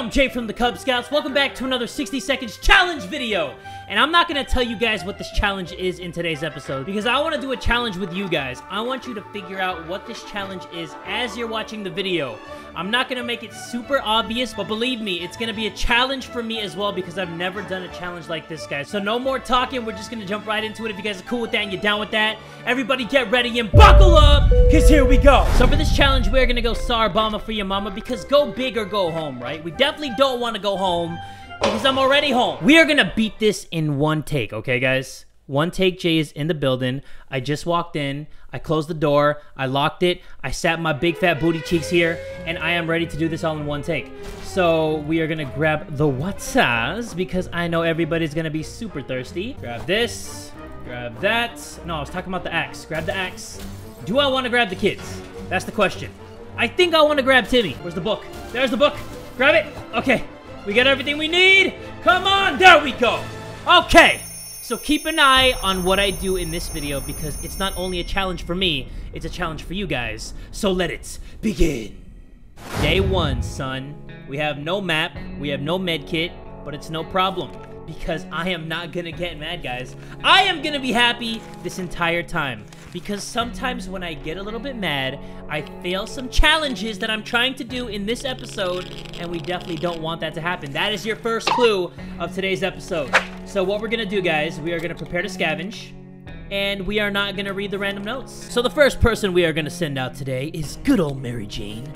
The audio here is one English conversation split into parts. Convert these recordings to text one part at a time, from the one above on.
I'm Jay from the Kubz Scouts. Welcome back to another 60 seconds challenge video. And I'm not gonna tell you guys what this challenge is in today's episode because I wanna do a challenge with you guys. I want you to figure out what this challenge is as you're watching the video. I'm not gonna make it super obvious, but believe me, it's gonna be a challenge for me as well because I've never done a challenge like this, guys. So no more talking, we're just gonna jump right into it. If you guys are cool with that and you're down with that, everybody get ready and buckle up, because here we go. So for this challenge, we're gonna go Tsar Bomba for your mama because go big or go home, right? We definitely don't want to go home because I'm already home. We are gonna beat this in one take, okay, guys? One take Jay is in the building. I just walked in. I closed the door. I locked it. I sat my big fat booty cheeks here, and I am ready to do this all in one take. So we are gonna grab the watsas because I know everybody's gonna be super thirsty. Grab this. Grab that. No, I was talking about the axe. Grab the axe. Do I want to grab the kids? That's the question. I think I want to grab Timmy. Where's the book? There's the book. Grab it. Okay. We got everything we need. Come on. There we go. Okay. So keep an eye on what I do in this video because it's not only a challenge for me, it's a challenge for you guys. So let it begin. Day one, son. We have no map, we have no med kit, but it's no problem because I am not gonna get mad, guys. I am gonna be happy this entire time because sometimes when I get a little bit mad, I fail some challenges that I'm trying to do in this episode, and we definitely don't want that to happen. That is your first clue of today's episode. So what we're gonna do, guys, we are gonna prepare to scavenge, and we are not gonna read the random notes. So the first person we are gonna send out today is good old Mary Jane,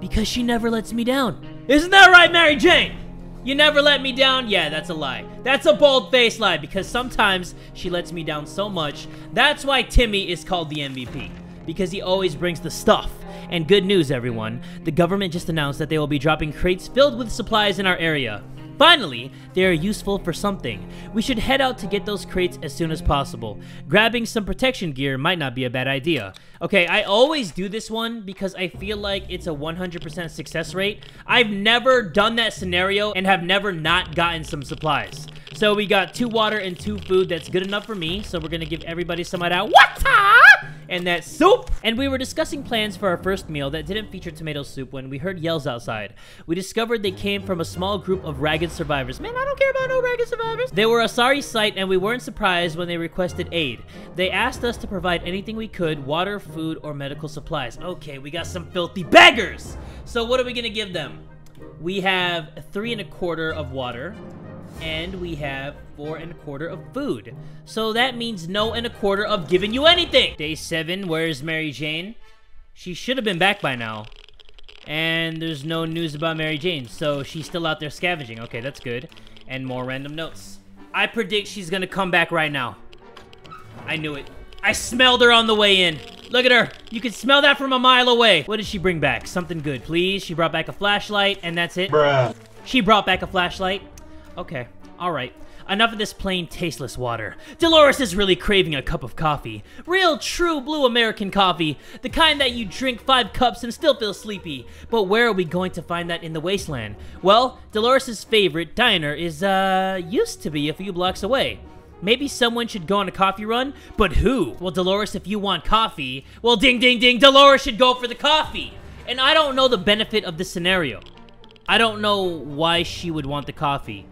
because she never lets me down. Isn't that right, Mary Jane? You never let me down? Yeah, that's a lie. That's a bold-faced lie because sometimes she lets me down so much. That's why Timmy is called the MVP because he always brings the stuff. And good news, everyone. The government just announced that they will be dropping crates filled with supplies in our area. Finally, they are useful for something. We should head out to get those crates as soon as possible. Grabbing some protection gear might not be a bad idea. Okay, I always do this one because I feel like it's a 100% success rate. I've never done that scenario and have never not gotten some supplies. So we got two water and two food. That's good enough for me. So we're going to give everybody some of that water and that soup. And we were discussing plans for our first meal that didn't feature tomato soup when we heard yells outside. We discovered they came from a small group of ragged survivors. Man, I don't care about no ragged survivors. They were a sorry sight and we weren't surprised when they requested aid. They asked us to provide anything we could, water, food, or medical supplies. Okay, we got some filthy beggars. So what are we to give them? We have three and a quarter of water, and we have four and a quarter of food. So that means no and a quarter of giving you anything. Day seven, where's Mary Jane? She should have been back by now. And there's no news about Mary Jane, so she's still out there scavenging. Okay, that's good. And more random notes. I predict she's gonna come back right now. I knew it. I smelled her on the way in. Look at her. You can smell that from a mile away. What did she bring back? Something good, please. She brought back a flashlight, and that's it. Bruh. She brought back a flashlight. Okay, alright. Enough of this plain, tasteless water. Dolores is really craving a cup of coffee. Real, true blue American coffee. The kind that you drink five cups and still feel sleepy. But where are we going to find that in the wasteland? Well, Dolores' favorite diner is, uh, used to be a few blocks away. Maybe someone should go on a coffee run, but who? Well, Dolores, if you want coffee, well, ding, ding, ding, Dolores should go for the coffee. And I don't know the benefit of this scenario. I don't know why she would want the coffee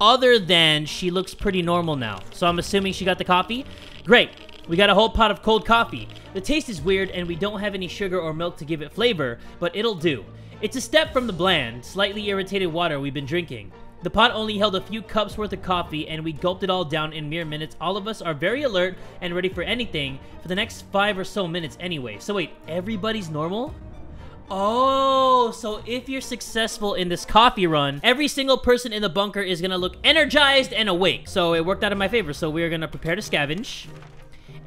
other than she looks pretty normal now. So I'm assuming she got the coffee. Great. We got a whole pot of cold coffee. The taste is weird and we don't have any sugar or milk to give it flavor, but it'll do. It's a step from the bland, slightly irritated water we've been drinking. The pot only held a few cups worth of coffee and we gulped it all down in mere minutes. All of us are very alert and ready for anything for the next five or so minutes anyway. So wait, everybody's normal? Oh, so if you're successful in this coffee run, every single person in the bunker is gonna look energized and awake. So it worked out in my favor. So we're gonna prepare to scavenge.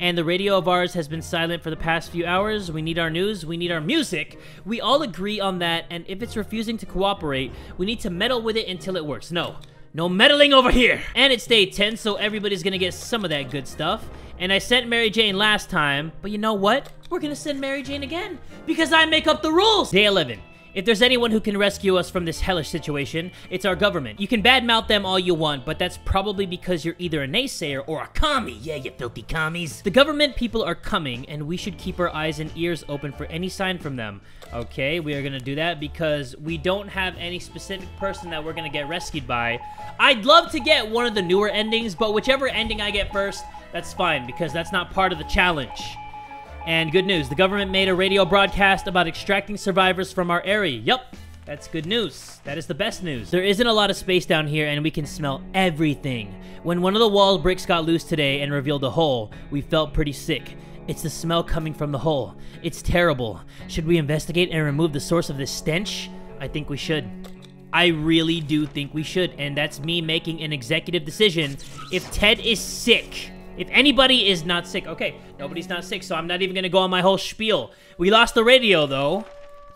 And the radio of ours has been silent for the past few hours. We need our news. We need our music. We all agree on that. And if it's refusing to cooperate, we need to meddle with it until it works. No. No meddling over here! And it's day 10, so everybody's gonna get some of that good stuff. And I sent Mary Jane last time, but you know what? We're gonna send Mary Jane again, because I make up the rules! Day 11. If there's anyone who can rescue us from this hellish situation, it's our government. You can badmouth them all you want, but that's probably because you're either a naysayer or a commie. Yeah, you filthy commies. The government people are coming, and we should keep our eyes and ears open for any sign from them. Okay, we are gonna do that because we don't have any specific person that we're gonna get rescued by. I'd love to get one of the newer endings, but whichever ending I get first, that's fine because that's not part of the challenge. And good news, the government made a radio broadcast about extracting survivors from our area. Yup, that's good news. That is the best news. There isn't a lot of space down here and we can smell everything. When one of the wall bricks got loose today and revealed a hole, we felt pretty sick. It's the smell coming from the hole. It's terrible. Should we investigate and remove the source of this stench? I think we should. I really do think we should, and that's me making an executive decision. If Ted is sick, if anybody is not sick, okay, nobody's not sick, so I'm not even gonna go on my whole spiel. We lost the radio though,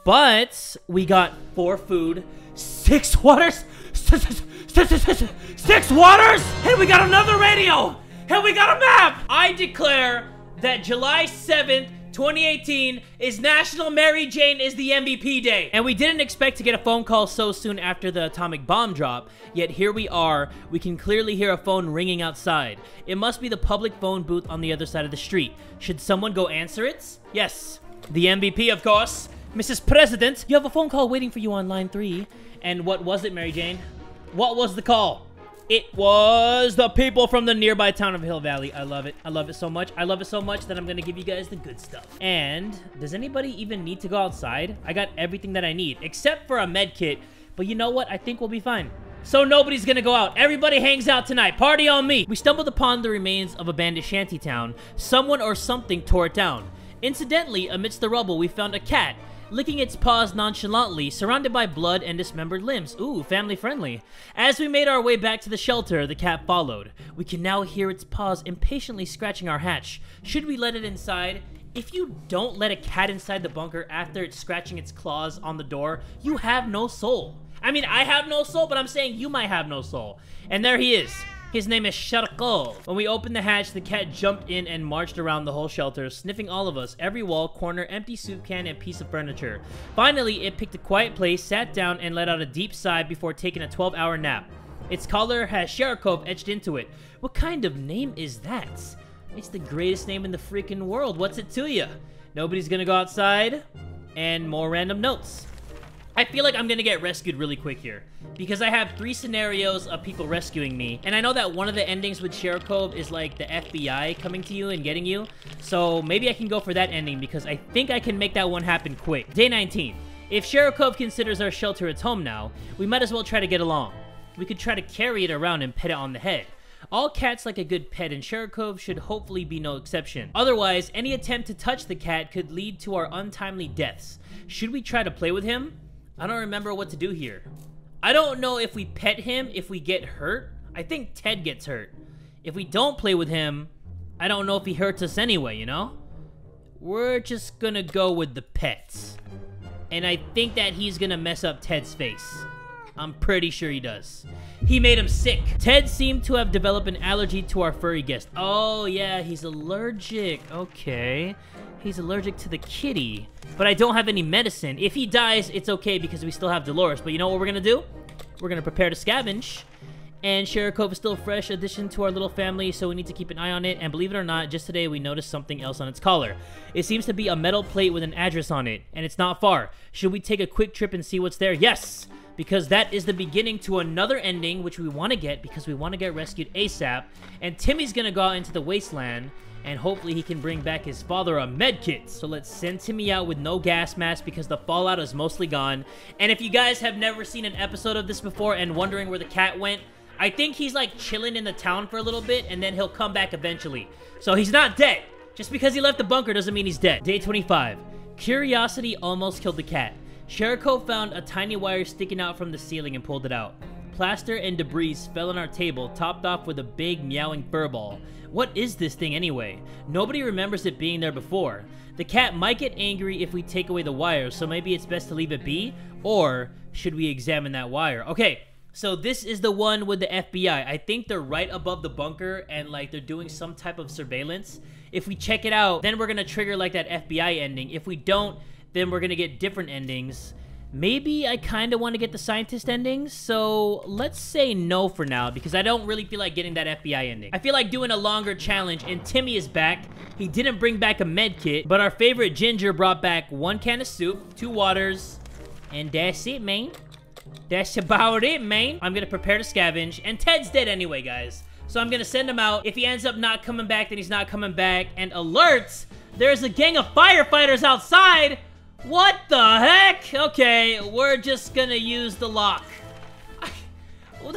but we got four food, six waters, six, waters, and we got another radio, and we got a map. I declare that July 7th, 2018 is National Mary Jane is the MVP Day. And we didn't expect to get a phone call so soon after the atomic bomb drop, yet here we are. We can clearly hear a phone ringing outside. It must be the public phone booth on the other side of the street. Should someone go answer it? Yes, the MVP, of course. Mrs. President, you have a phone call waiting for you on line three. And what was it, Mary Jane? What was the call? It was the people from the nearby town of Hill Valley. I love it. I love it so much. I love it so much that I'm going to give you guys the good stuff. And does anybody even need to go outside? I got everything that I need, except for a med kit. But you know what? I think we'll be fine. So nobody's gonna go out. Everybody hangs out tonight. Party on me. We stumbled upon the remains of a bandit shantytown. Someone or something tore it down. Incidentally, amidst the rubble, we found a cat licking its paws nonchalantly, surrounded by blood and dismembered limbs. Ooh, family friendly. As we made our way back to the shelter, the cat followed. We can now hear its paws impatiently scratching our hatch. Should we let it inside? If you don't let a cat inside the bunker after it's scratching its claws on the door, you have no soul. I mean, I have no soul, but I'm saying you might have no soul. And there he is. His name is Sharko. When we opened the hatch, the cat jumped in and marched around the whole shelter, sniffing all of us, every wall, corner, empty soup can, and piece of furniture. Finally, it picked a quiet place, sat down, and let out a deep sigh before taking a 12-hour nap. Its collar has Sharikov etched into it. What kind of name is that? It's the greatest name in the freaking world. What's it to you? Nobody's gonna go outside. And more random notes. I feel like I'm gonna get rescued really quick here. Because I have three scenarios of people rescuing me. And I know that one of the endings with Sharikov is like the FBI coming to you and getting you. So maybe I can go for that ending because I think I can make that one happen quick. Day 19. If Sharikov considers our shelter its home now, we might as well try to get along. We could try to carry it around and pet it on the head. All cats like a good pet, and Sharikov should hopefully be no exception. Otherwise, any attempt to touch the cat could lead to our untimely deaths. Should we try to play with him? I don't remember what to do here. I don't know if we pet him, if we get hurt. I think Ted gets hurt. If we don't play with him, I don't know if he hurts us anyway, you know? We're just gonna go with the pets. And I think that he's gonna mess up Ted's face. I'm pretty sure he does. He made him sick. Ted seemed to have developed an allergy to our furry guest. Oh, yeah, he's allergic. Okay. He's allergic to the kitty. But I don't have any medicine. If he dies, it's okay because we still have Dolores. But you know what we're going to do? We're going to prepare to scavenge. And Sharikov is still a fresh addition to our little family, so we need to keep an eye on it. And believe it or not, just today we noticed something else on its collar. It seems to be a metal plate with an address on it, and it's not far. Should we take a quick trip and see what's there? Yes! Because that is the beginning to another ending, which we want to get because we want to get rescued ASAP. And Timmy's going to go out into the wasteland, and hopefully he can bring back his father a medkit. So let's send Timmy out with no gas mask because the fallout is mostly gone. And if you guys have never seen an episode of this before and wondering where the cat went, I think he's like chilling in the town for a little bit, and then he'll come back eventually. So he's not dead. Just because he left the bunker doesn't mean he's dead. Day 25. Curiosity almost killed the cat. Sharikov found a tiny wire sticking out from the ceiling and pulled it out. Plaster and debris fell on our table, topped off with a big meowing furball. What is this thing anyway? Nobody remembers it being there before. The cat might get angry if we take away the wire, so maybe it's best to leave it be? Or should we examine that wire? Okay, so this is the one with the FBI. I think they're right above the bunker and like they're doing some type of surveillance. If we check it out, then we're gonna trigger like that FBI ending. If we don't, then we're gonna get different endings. maybe I kind of want to get the scientist ending, so let's say no for now, because I don't really feel like getting that FBI ending. I feel like doing a longer challenge, and Timmy is back. He didn't bring back a med kit, but our favorite Ginger brought back one can of soup, two waters, and that's it, man. That's about it, man. I'm gonna prepare to scavenge, and Ted's dead anyway, guys. So I'm gonna send him out. If he ends up not coming back, then he's not coming back. And alerts! There's a gang of firefighters outside! What the heck? Okay, we're just gonna use the lock.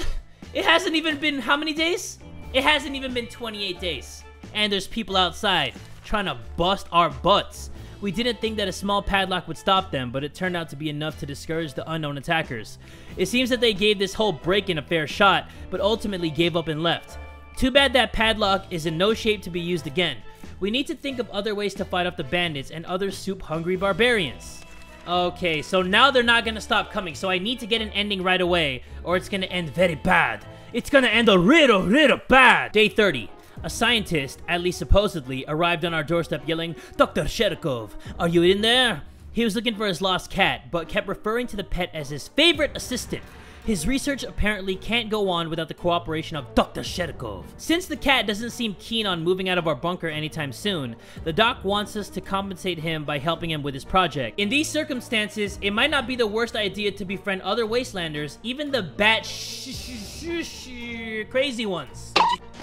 It hasn't even been how many days? It hasn't even been 28 days. And there's people outside trying to bust our butts. We didn't think that a small padlock would stop them, but it turned out to be enough to discourage the unknown attackers. It seems that they gave this whole break-in a fair shot, but ultimately gave up and left. Too bad that padlock is in no shape to be used again. We need to think of other ways to fight off the bandits and other soup-hungry barbarians. Okay, so now they're not gonna stop coming, so I need to get an ending right away, or it's gonna end very bad. It's gonna end a little, little bad. Day 30. A scientist, at least supposedly, arrived on our doorstep yelling, Dr. Sharikov, are you in there? He was looking for his lost cat, but kept referring to the pet as his favorite assistant. His research apparently can't go on without the cooperation of Dr. Sharikov. Since the cat doesn't seem keen on moving out of our bunker anytime soon, the doc wants us to compensate him by helping him with his project. In these circumstances, it might not be the worst idea to befriend other wastelanders, even the bat crazy ones.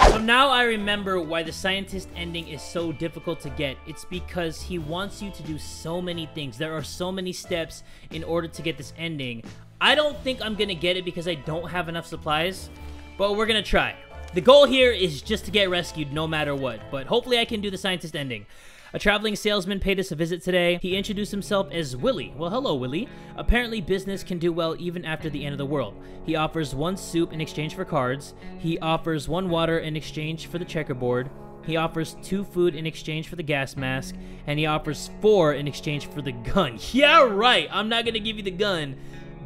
So now I remember why the scientist ending is so difficult to get. It's because he wants you to do so many things. There are so many steps in order to get this ending. I don't think I'm going to get it because I don't have enough supplies, but we're going to try. The goal here is just to get rescued no matter what, but hopefully I can do the scientist ending. A traveling salesman paid us a visit today. He introduced himself as Willie. Well, hello, Willie. Apparently, business can do well even after the end of the world. He offers one soup in exchange for cards. He offers one water in exchange for the checkerboard. He offers two food in exchange for the gas mask. And he offers four in exchange for the gun. Yeah, right. I'm not to give you the gun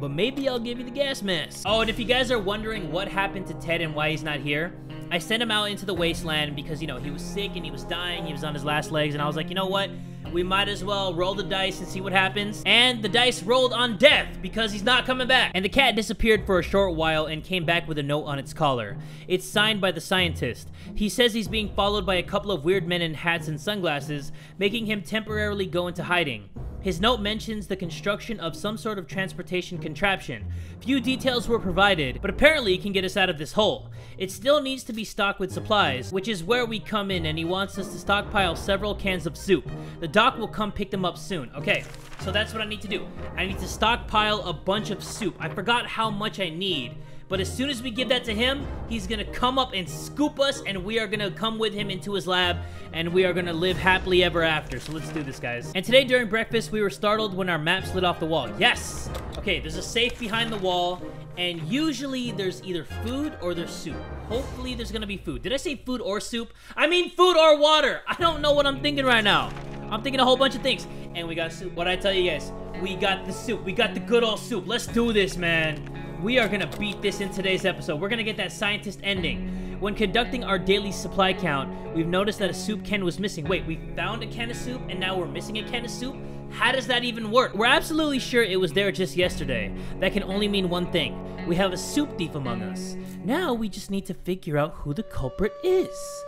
but maybe I'll give you the gas mask. Oh, and if you guys are wondering what happened to Ted and why he's not here, I sent him out into the wasteland because, you know, he was sick and he was dying, he was on his last legs, and I was like, you know what? We might as well roll the dice and see what happens. And the dice rolled on death because he's not coming back. And the cat disappeared for a short while and came back with a note on its collar. It's signed by the scientist. He says he's being followed by a couple of weird men in hats and sunglasses, making him temporarily go into hiding. His note mentions the construction of some sort of transportation contraption. Few details were provided, but apparently it can get us out of this hole. It still needs to be stocked with supplies, which is where we come in and he wants us to stockpile several cans of soup. The doc will come pick them up soon. Okay, so that's what I need to do. I need to stockpile a bunch of soup. I forgot how much I need. But as soon as we give that to him, he's gonna come up and scoop us, and we are gonna come with him into his lab, and we are gonna live happily ever after. So let's do this, guys. And today during breakfast, we were startled when our map slid off the wall. Yes! Okay, there's a safe behind the wall, and usually there's either food or there's soup. Hopefully there's gonna be food. Did I say food or soup? I mean food or water! I don't know what I'm thinking right now. I'm thinking a whole bunch of things. And we got soup. What I tell you guys? We got the soup. We got the good old soup. Let's do this, man. We are gonna beat this in today's episode. We're gonna get that scientist ending. When conducting our daily supply count, we've noticed that a soup can was missing. Wait, we found a can of soup and now we're missing a can of soup? How does that even work? We're absolutely sure it was there just yesterday. That can only mean one thing. We have a soup thief among us. Now we just need to figure out who the culprit is.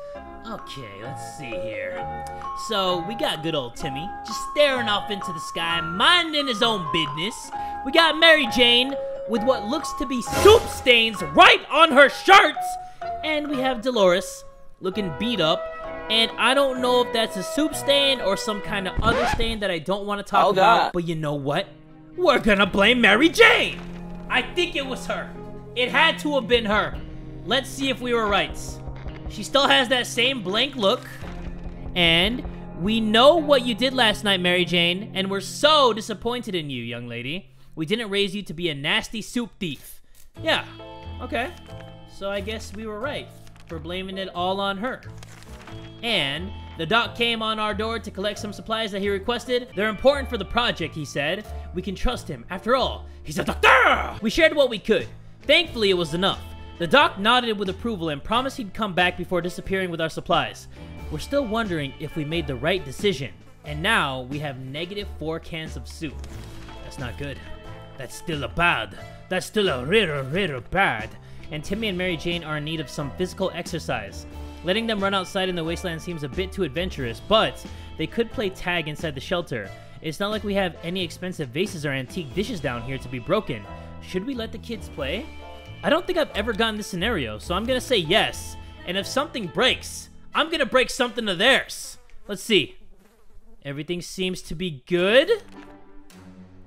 Okay, let's see here. So, we got good old Timmy, just staring off into the sky, minding his own business. We got Mary Jane, with what looks to be soup stains right on her shirts. And we have Dolores looking beat up. And I don't know if that's a soup stain or some kind of other stain that I don't want to talk oh, about. But you know what? We're gonna blame Mary Jane. I think it was her. It had to have been her. Let's see if we were right. She still has that same blank look. And we know what you did last night, Mary Jane, and we're so disappointed in you, young lady. We didn't raise you to be a nasty soup thief. Yeah, okay. So I guess we were right for blaming it all on her. And the doc came on our door to collect some supplies that he requested. They're important for the project, he said. We can trust him. After all, he's a doctor! We shared what we could. Thankfully, it was enough. The doc nodded with approval and promised he'd come back before disappearing with our supplies. We're still wondering if we made the right decision. And now we have negative four cans of soup. That's not good. That's still a bad. That's still a ritter, ritter bad. And Timmy and Mary Jane are in need of some physical exercise. Letting them run outside in the wasteland seems a bit too adventurous, but they could play tag inside the shelter. It's not like we have any expensive vases or antique dishes down here to be broken. Should we let the kids play? I don't think I've ever gotten this scenario, so I'm gonna say yes. And if something breaks, I'm gonna break something of theirs. Let's see. Everything seems to be good.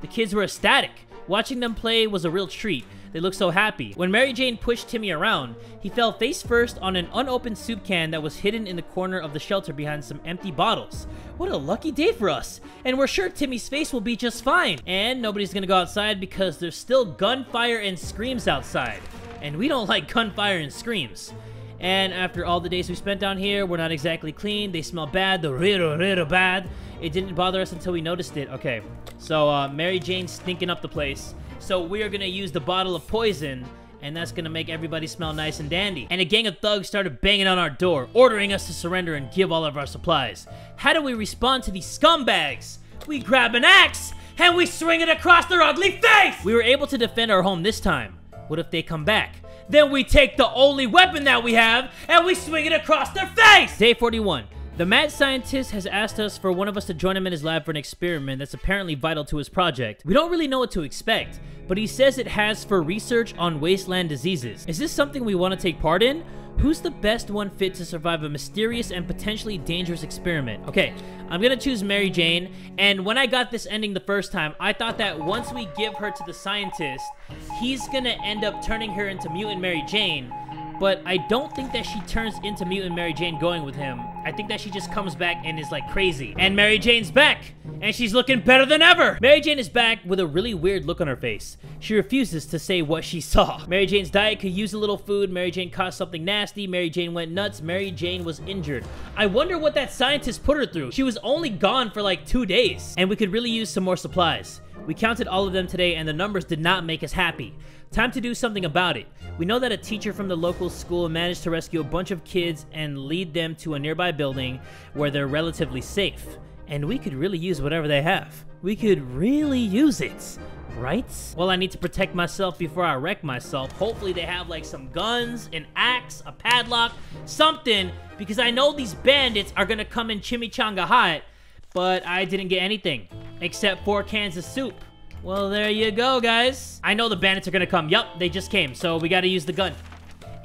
The kids were ecstatic. Watching them play was a real treat. They looked so happy. When Mary Jane pushed Timmy around, he fell face first on an unopened soup can that was hidden in the corner of the shelter behind some empty bottles. What a lucky day for us. And we're sure Timmy's face will be just fine. And nobody's gonna go outside because there's still gunfire and screams outside. And we don't like gunfire and screams. And after all the days we spent down here, we're not exactly clean. They smell bad, the real, real bad. It didn't bother us until we noticed it. Okay, so uh, Mary Jane's stinking up the place. So we are gonna use the bottle of poison and that's gonna make everybody smell nice and dandy. And a gang of thugs started banging on our door, ordering us to surrender and give all of our supplies. How do we respond to these scumbags? We grab an axe and we swing it across their ugly face! We were able to defend our home this time. What if they come back? Then we take the only weapon that we have and we swing it across their face! Day 41. The mad scientist has asked us for one of us to join him in his lab for an experiment that's apparently vital to his project. We don't really know what to expect, but he says it has for research on wasteland diseases. Is this something we want to take part in? Who's the best one fit to survive a mysterious and potentially dangerous experiment? Okay, I'm gonna choose Mary Jane, and when I got this ending the first time, I thought that once we give her to the scientist, he's gonna end up turning her into Mutant Mary Jane, but I don't think that she turns into Mutant Mary Jane going with him. I think that she just comes back and is like crazy. And Mary Jane's back! And she's looking better than ever! Mary Jane is back with a really weird look on her face. She refuses to say what she saw. Mary Jane's diet could use a little food. Mary Jane caught something nasty. Mary Jane went nuts. Mary Jane was injured. I wonder what that scientist put her through. She was only gone for like two days. And we could really use some more supplies. We counted all of them today and the numbers did not make us happy. Time to do something about it. We know that a teacher from the local school managed to rescue a bunch of kids and lead them to a nearby building where they're relatively safe. And we could really use whatever they have. We could really use it, right? Well, I need to protect myself before I wreck myself. Hopefully they have like some guns, an axe, a padlock, something, because I know these bandits are gonna come in chimichanga hot, but I didn't get anything except four cans of soup. Well, there you go, guys. I know the bandits are gonna come. Yup, they just came, so we gotta use the gun.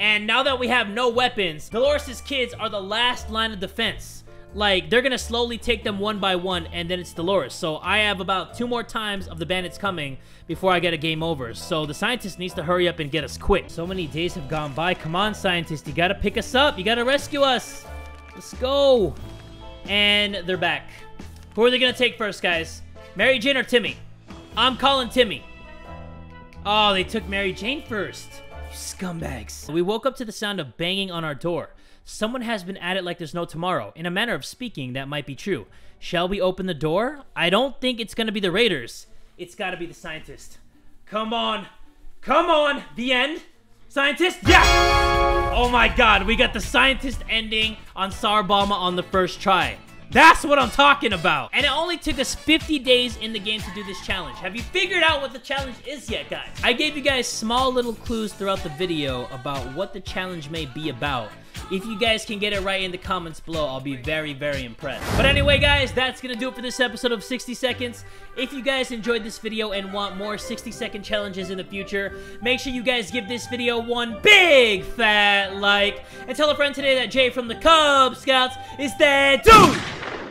And now that we have no weapons, Dolores' kids are the last line of defense. Like, they're gonna slowly take them one by one, and then it's Dolores. So I have about two more times of the bandits coming before I get a game over. So the scientist needs to hurry up and get us quick. So many days have gone by. Come on, scientist. You gotta pick us up. You gotta rescue us. Let's go. And they're back. Who are they gonna take first, guys? Mary Jane or Timmy? I'm calling Timmy. Oh, they took Mary Jane first. You scumbags. We woke up to the sound of banging on our door. Someone has been at it like there's no tomorrow. In a manner of speaking, that might be true. Shall we open the door? I don't think it's gonna be the Raiders. It's gotta be the scientist. Come on. Come on. The end. Scientist? Yeah! Oh my god, we got the scientist ending on Tsar Bomba on the first try. That's what I'm talking about. And it only took us 50 days in the game to do this challenge. Have you figured out what the challenge is yet, guys? I gave you guys small little clues throughout the video about what the challenge may be about. If you guys can get it right in the comments below, I'll be very, very impressed. But anyway, guys, that's gonna do it for this episode of 60 Seconds. If you guys enjoyed this video and want more 60 second challenges in the future, make sure you guys give this video one big fat like. And tell a friend today that Jay from the Kubz Scouts is there, dude!